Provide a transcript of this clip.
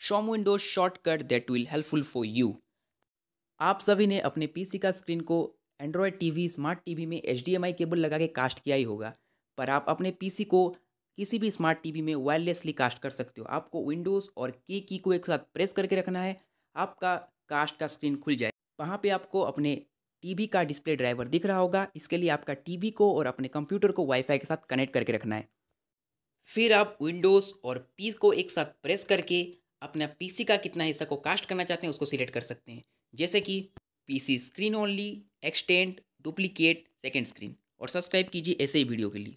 शॉम Windows shortcut that will helpful for you आप सभी ने अपने पीसी का स्क्रीन को एंड्रॉयड टीवी स्मार्ट टीवी में HDMI केबल लगा के कास्ट किया ही होगा। पर आप अपने पीसी को किसी भी स्मार्ट टीवी में वायरलेसली कास्ट कर सकते हो। आपको विंडोज़ और के की को एक साथ प्रेस करके रखना है। आपका कास्ट का स्क्रीन खुल जाए। वहाँ पे आपको अपने टीवी का डिस्प्ले ड्राइवर दिख रहा होगा। इसके लिए आपका टीवी को और अपने कंप्यूटर को वाईफाई के साथ कनेक्ट करके रखना है। फिर आप विंडोज़ और पी को एक साथ प्रेस करके अपना पीसी का कितना हिस्सा को कास्ट करना चाहते हैं, उसको सिलेक्ट कर सकते हैं। जैसे कि PC screen only extend duplicate second screen और सब्सक्राइब कीजिए ऐसे ही वीडियो के लिए।